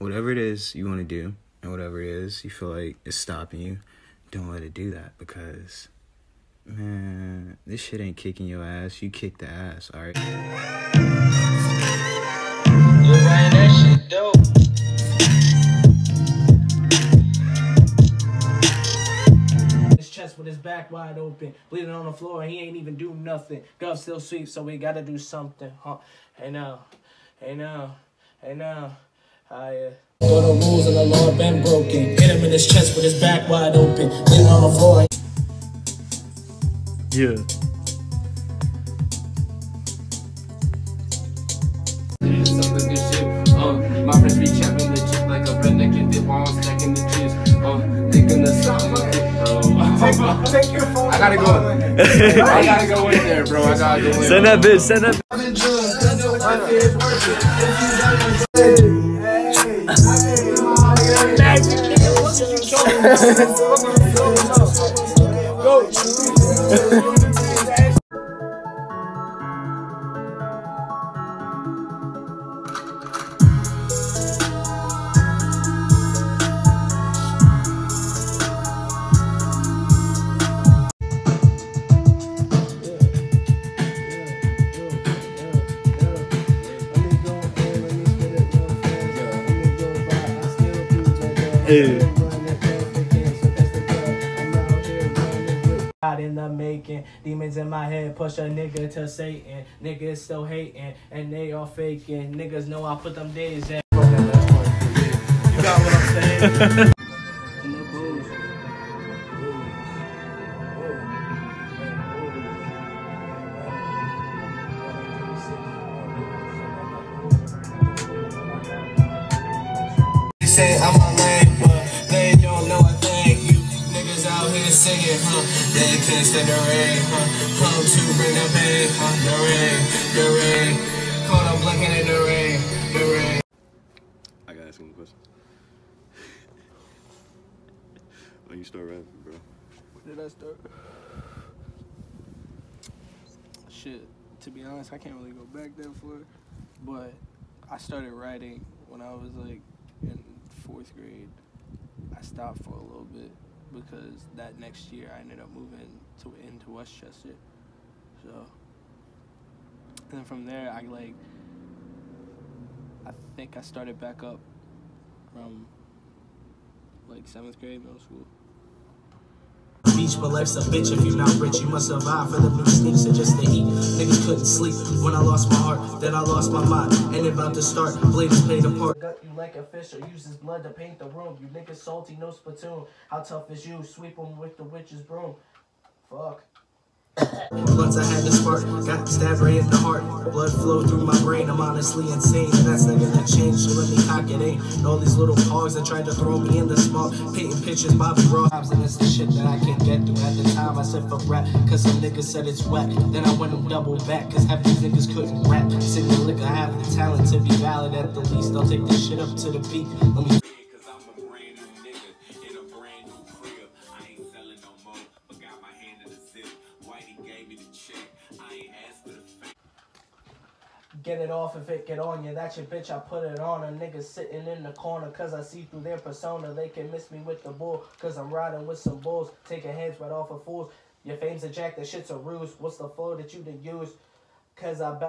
whatever it is you want to do and whatever it is you feel like is stopping you, don't let it do that because man, this shit ain't kicking your ass. You kick the ass, all right? You right, that shit dope. His chest with his back wide open, bleeding on the floor. He ain't even do nothing. Gov still sweep, so we gotta do something, huh? Hey now, hey now, hey now. I, uh... All the rules of the law been broken. Hit him in his chest with his back wide open, bleeding on the floor. Yeah. Some good shit. My friends be chapping the chip like a redneck and dip while I'm stacking the chips. Thinking the summer. Take your phone. I gotta go. I gotta go in there, bro. I gotta go in. Send that bitch. Send that. Hey. God in the making, demons in my head push a nigga to Satan. Niggas still hating, and they all faking. Niggas know I put them days in. You got what I'm saying? Say I'm out here singing, huh? They can't stand the rain, huh? Come to bring the pain, huh? The rain, the rain. Caught up blinking in the rain, the rain. I gotta ask him a question. when you start rapping, bro. When Did I start? Shit, to be honest, I can't really go back that far. But I started writing when I was like in fourth grade. I stopped for a little bit because that next year I ended up moving to into Westchester. So, and then from there, I like, I think I started back up from like seventh grade, middle school. Beach, but life's a bitch. If you're not rich, you must survive. For the new sneaks and just to eat. Niggas couldn't sleep when I lost my heart. Then I lost my mind. And about to start. Blades played apart. Gut you like a fish or use his blood to paint the room. You niggas salty, no spittoon. How tough is you? Sweep him with the witch's broom. Fuck. Once I had the spark, got stabbed right in the heart. Blood flowed through my brain. I'm honestly insane, all these little hogs that tried to throw me in the smoke. painting pictures, Bobby Ross. And it's the shit that I can't get through. At the time, I said for rap, cause some niggas said it's wet. Then I went and double back, cause half these niggas couldn't rap. Sing the liquor, have the talent to be valid at the least. I'll take this shit up to the peak. Let me Get it off if it get on you. That's your bitch, I put it on. A nigga sitting in the corner, cause I see through their persona. They can miss me with the bull, cause I'm riding with some bulls. Taking heads right off of fools. Your fame's a jack, that shit's a ruse. What's the flow that you to use? Cause I.